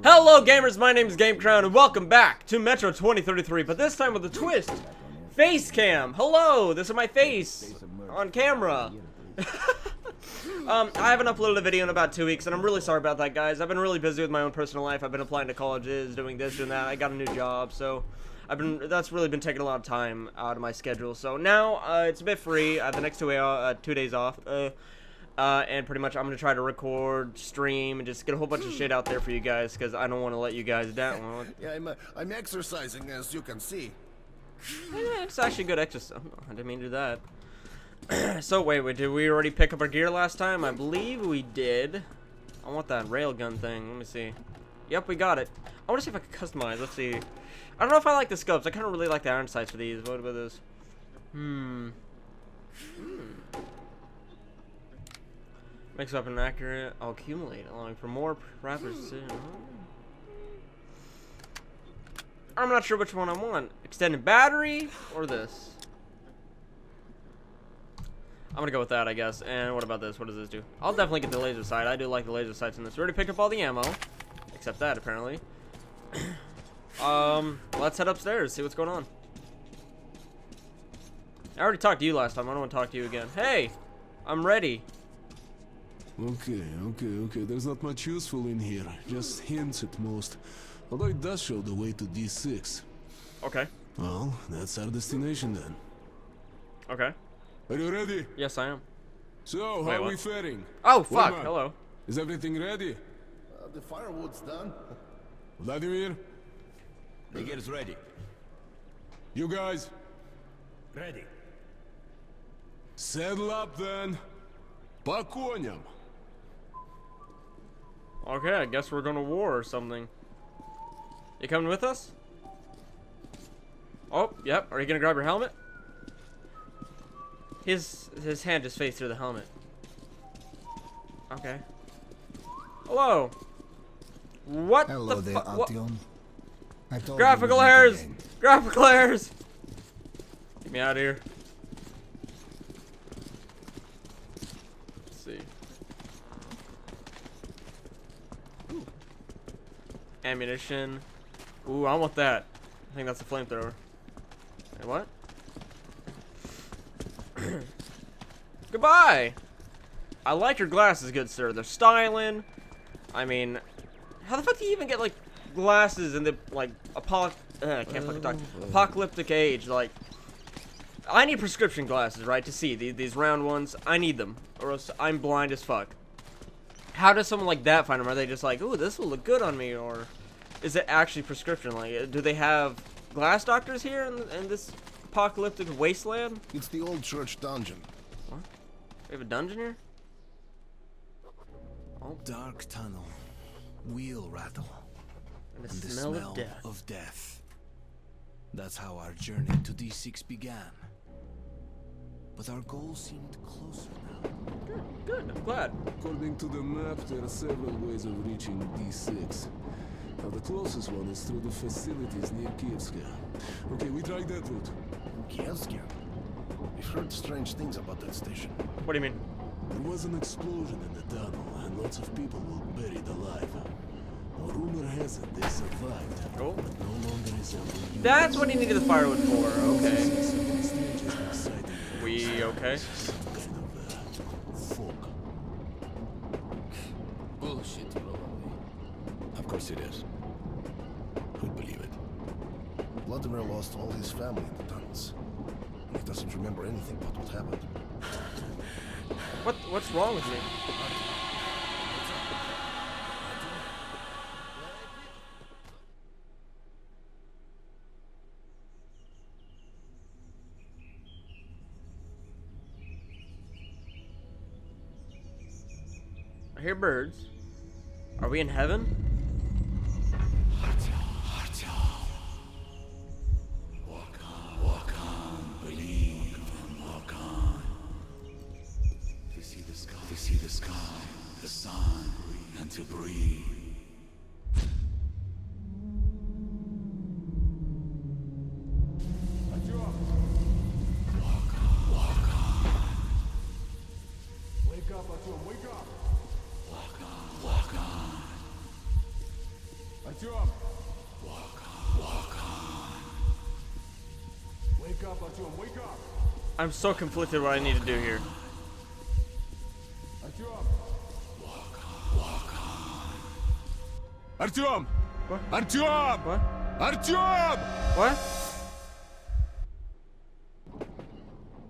Hello gamers, my name is Game Crown and welcome back to Metro 2033, but this time with a twist. Face cam. Hello, this is my face on camera. um, I haven't uploaded a video in about two weeks and I'm really sorry about that guys. I've been really busy with my own personal life. I've been applying to colleges, doing this, doing that. I got a new job, so I've been, that's really been taking a lot of time out of my schedule. So now, uh, it's a bit free. I have the next two, uh, two days off. Uh, uh, and pretty much I'm going to try to record, stream, and just get a whole bunch of shit out there for you guys because I don't want to let you guys down. yeah, I'm, uh, I'm exercising as you can see. Yeah, it's actually good exercise. I didn't mean to do that. so wait, wait, did we already pick up our gear last time? I believe we did. I want that railgun thing. Let me see. Yep, we got it. I want to see if I can customize. Let's see. I don't know if I like the scopes. I kind of really like the iron sights for these. What about this? Hmm. Hmm. Makes weapon accurate. I'll accumulate, allowing for more rapid precision. I'm not sure which one I want. Extended battery or this? I'm gonna go with that, I guess. And what about this? What does this do? I'll definitely get the laser sight. I do like the laser sights in this. We already picked up all the ammo. Except that, apparently. um, let's head upstairs, see what's going on. I already talked to you last time. I don't want to talk to you again. Hey, I'm ready. Okay, okay, okay. There's not much useful in here. Just hints at most. Although it does show the way to D6. Okay. Well, that's our destination then. Okay. Are you ready? Yes, I am. So, Wait, how are what? we faring? Oh, fuck. Woman, Hello. Is everything ready? Uh, the firewood's done. Vladimir? Digger's ready. You guys? Ready. Saddle up then. По коням. Okay, I guess we're gonna war or something. You coming with us? Oh, yep. Are you gonna grab your helmet? His his hand just faced through the helmet. Okay. Hello. What Hello the there, fu- what- Artyom. I told you Graphical errors! Graphical errors! Get me out of here. Let's see. Ooh. Ammunition. Ooh, I want that. I think that's a flamethrower. Wait, what? Goodbye! I like your glasses, good sir. They're styling. I mean, how the fuck do you even get, like, glasses in the, like, apoc- uh, I can't fucking talk. Apocalyptic age, like, I need prescription glasses, right, to see. These, these round ones, I need them. Or else I'm blind as fuck. How does someone like that find them? Are they just like, ooh, this will look good on me? Or is it actually prescription? Like, uh, do they have glass doctors here in, in this apocalyptic wasteland? It's the old church dungeon. What? We have a dungeon here? Oh. Dark tunnel, wheel rattle, And the, and the smell, smell of death. of death. That's how our journey to D6 began. But our goal seemed closer now. Good, good, I'm glad. According to the map, there are several ways of reaching D6. Now, the closest one is through the facilities near Kievska. Okay, we tried that route. Kievskia. We've heard strange things about that station. What do you mean? There was an explosion in the tunnel, and lots of people were buried alive. Now, rumor has it they survived, Cool. but oh. no longer resemble you. That's what he needed the firewood for. Okay. There. Okay? Some of. Bullshit, probably. Of course it is. Who'd believe it? Vladimir lost all his family in the tunnels. And he doesn't remember anything about what happened. What what's wrong with me? Birds. Are we in heaven? To see the sky, see the sky, the sun, and to breathe. Artyom! Walk on. Walk on. Wake up, Artyom, wake up! I'm so conflicted what I need to do here. Artyom! Walk on. Walk on. Artyom! What? Artyom! What? Artyom! What?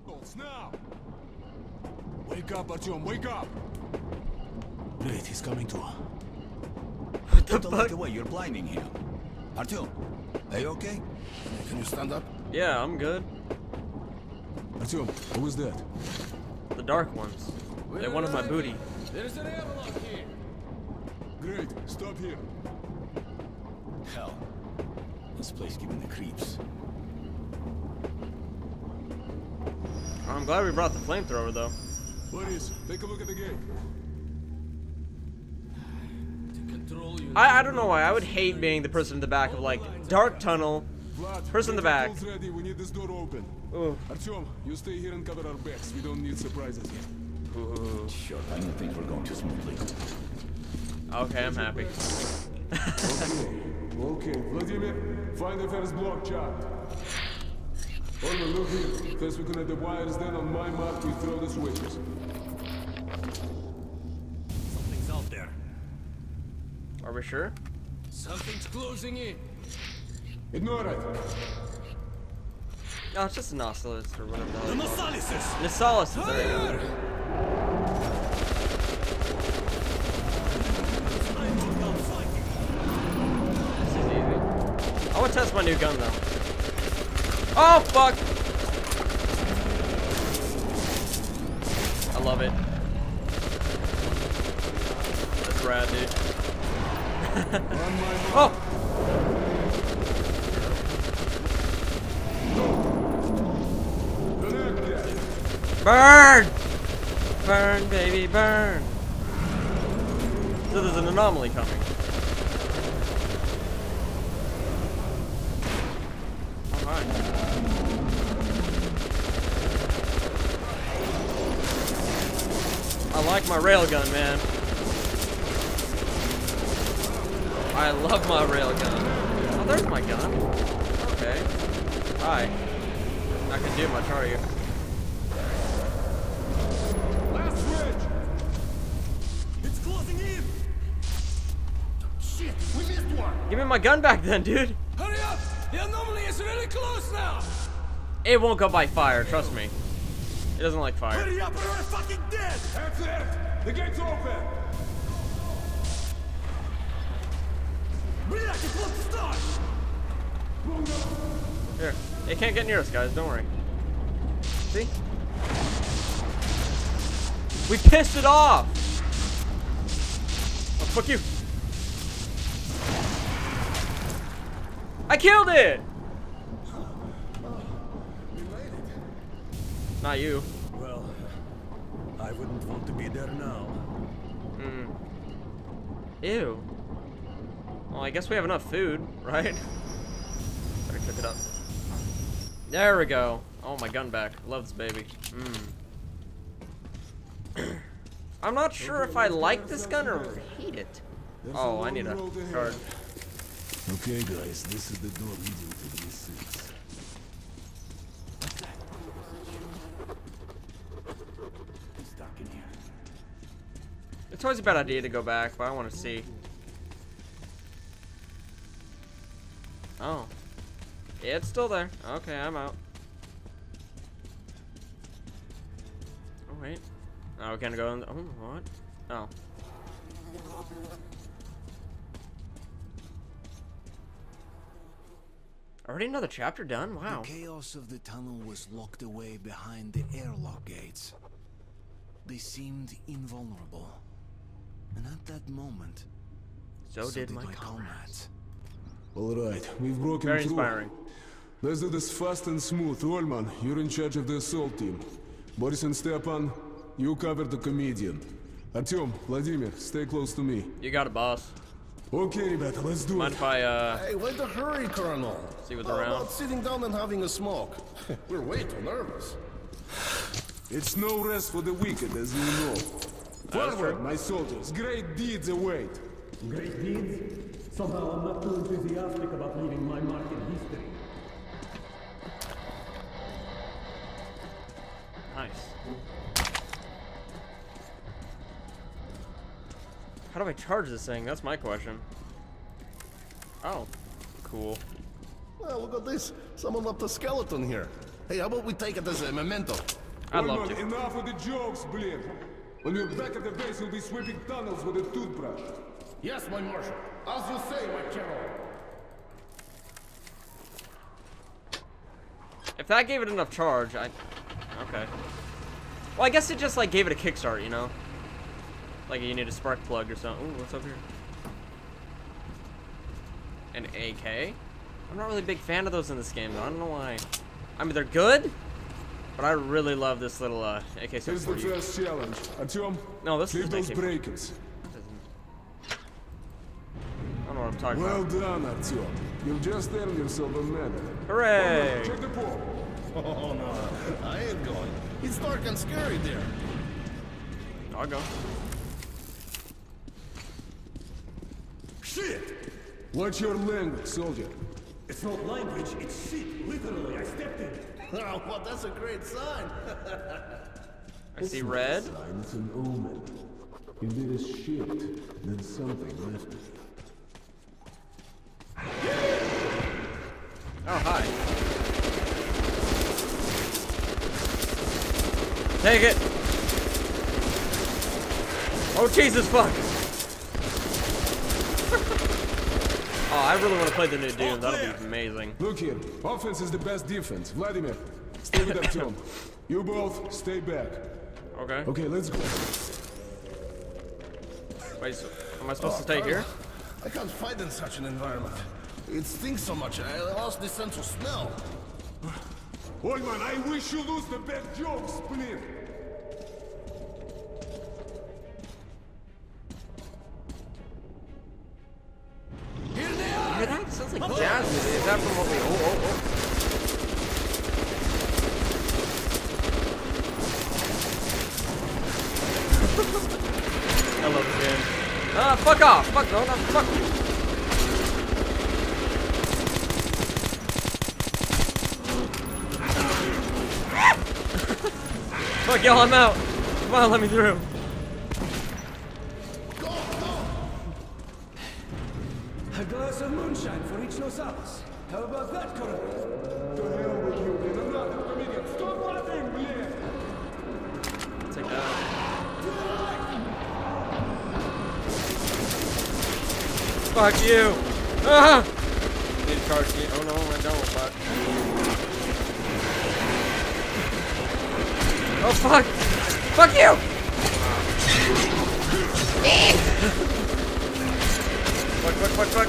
Bolts now! Wake up, Artyom, wake up! Great, he's coming to. What the Don't look fuck? away, you're blinding him. Artyom, are you okay? Can you stand up? Yeah, I'm good. Artyom, who is that? The dark ones. They wanted my booty. There's an airlock here. Great, stop here. Hell, this place giving the creeps. I'm glad we brought the flamethrower though. Boris, take a look at the gate. To control you. I, I don't know why. I would hate being the person in the back of like dark tunnel. Person in the back. tools ready, we need this door open. Ooh. Artyom, you stay here and cover our backs. We don't need surprises here. Ooh. Sure, I didn't think we're going too smoothly. Okay, I'm happy. Okay, Vladimir, find the first block chart. Olga, look here. First we connect the wires, then on my mark we throw the switches. Are we sure? Something's closing in. Ignore it. No, it's just an oscillus or whatever. the hell it's called. Nosalysis! Nisalis, there you go. This is easy. I want to test my new gun though. Oh fuck! I love it. That's rad, dude. Oh! Burn! Burn, baby, burn! So there's an anomaly coming. Alright. I like my railgun, man. I love my railgun. Oh, there's my gun. Okay. Hi. Not gonna do much, are you? Last switch. It's closing in! Shit, we missed one! Give me my gun back then, dude. Hurry up! The anomaly is really close now! It won't go by fire, trust me. It doesn't like fire. Hurry up or we're fucking dead! That's it. The gate's open. Here. It can't get near us, guys, don't worry. See? We pissed it off! Oh, fuck you. I killed it! Not you. Well, I wouldn't want to be there now. Hmm. Ew. Well, I guess we have enough food, right? Better cook it up. There we go. Oh, my gun back. Love this baby. Mm. I'm not sure if I like this gun or hate it. Oh, I need a long road ahead. card. Okay, guys, this is the door leading to D6. Stuck in here. It's always a bad idea to go back, but I want to see. Oh. Yeah, it's still there. Okay, I'm out. Oh, wait. Oh, we can't go in. The, oh, what? Oh. Already another chapter done? Wow. The chaos of the tunnel was locked away behind the airlock gates. They seemed invulnerable. And at that moment, So did my comrades. All right, we've broken Very through. Very inspiring. Let's do this fast and smooth. Ulman, you're in charge of the assault team. Boris and Stepan, you cover the comedian. Artyom, Vladimir, stay close to me. You got it, boss. Okay, ребята, let's do Mind it. If I, uh, hey, why the hurry, Colonel? See what's oh, around. About sitting down and having a smoke. We're way too nervous. It's no rest for the wicked, as you know. Forward, my soldiers. Great deeds await. Great deeds? Somehow I'm not too enthusiastic about leaving my mark in history. Nice. How do I charge this thing? That's my question. Oh, cool. Well, look at this. Someone left a skeleton here. Hey, how about we take it as a memento? I'd love Ulman, to. enough of the jokes, Blin. When we're back at the base, you'll be sweeping tunnels with a toothbrush. Yes, my marshal. As you say, my general. If that gave it enough charge, I... Okay. Well, I guess it just, like, gave it a kickstart, you know? Like, you need a spark plug or something. Ooh, what's over here? An AK? I'm not really a big fan of those in this game, though. I don't know why. I mean, they're good, but I really love this little, uh, Here's the AK-74. first challenge. Artyom, No, this clear is those AK. Talking Well about. done, Artyom. You've just earned yourself a medal. Hooray! Check the pole. Oh, no. I ain't going. It's dark and scary there. I'll go. Shit! Watch your language, soldier. It's not language, it's shit. Literally, I stepped in. Oh, well, that's a great sign. I see red. Sign, It's an omen. If there is shit, then something left. Oh, hi. Take it! Oh, Jesus, fuck! oh, I really want to play the new Doom. That'll be amazing. Look here. Offense is the best defense. Vladimir, stay with Artyom. you both, stay back. Okay. Okay, let's go. Wait, so am I supposed to stay oh, here? I can't fight in such an environment. It stinks so much. I lost the sense of smell. Ulman, I wish you lose the best jokes, please. Fuck y'all, I'm out. Come on, let me through. A glass of moonshine for each Nosalis. How about that, Colonel? To hell with you, Blin. Another comedian. Stop laughing, Blin. Take that. Fuck you! Ah! Need to charge you. Oh no, I don't, fuck. Oh fuck! Fuck you! fuck, fuck, fuck, fuck.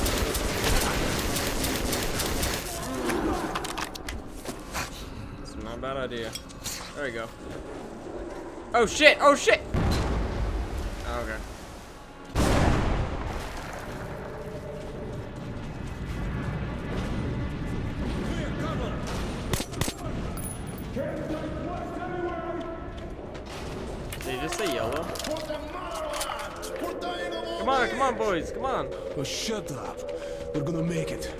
That's not a bad idea. There you go. Oh shit! Oh shit! Oh, okay. Just say yellow? Put the mother on! We're dying of Come on, come on, boys, come on. Oh, shut up. We're gonna make it.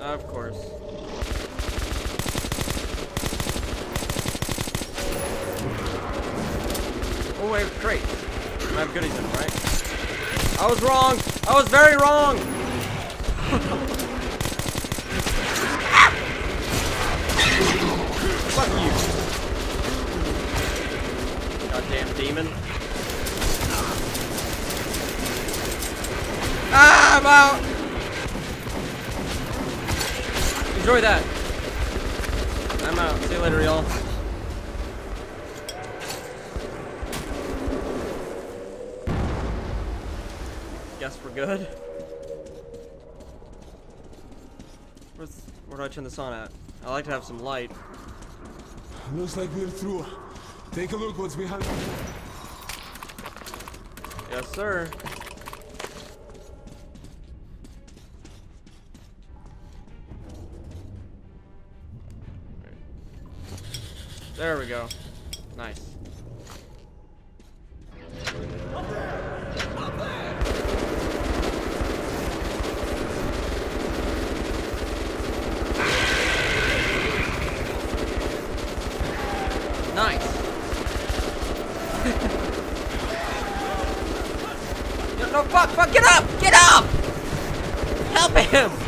Of course. Oh, wait, great. I have goodies in right? I was wrong. I was very wrong. Fuck you. Goddamn demon. Ah, I'm out. Enjoy that. I'm out. See you later, y'all. Guess we're good. Where's, where do I turn this on at? I like to have some light. Looks like we're through. Take a look what's behind. Yes, sir. There we go. Nice. Nice. no, no, fuck, fuck, get up, get up! Help him!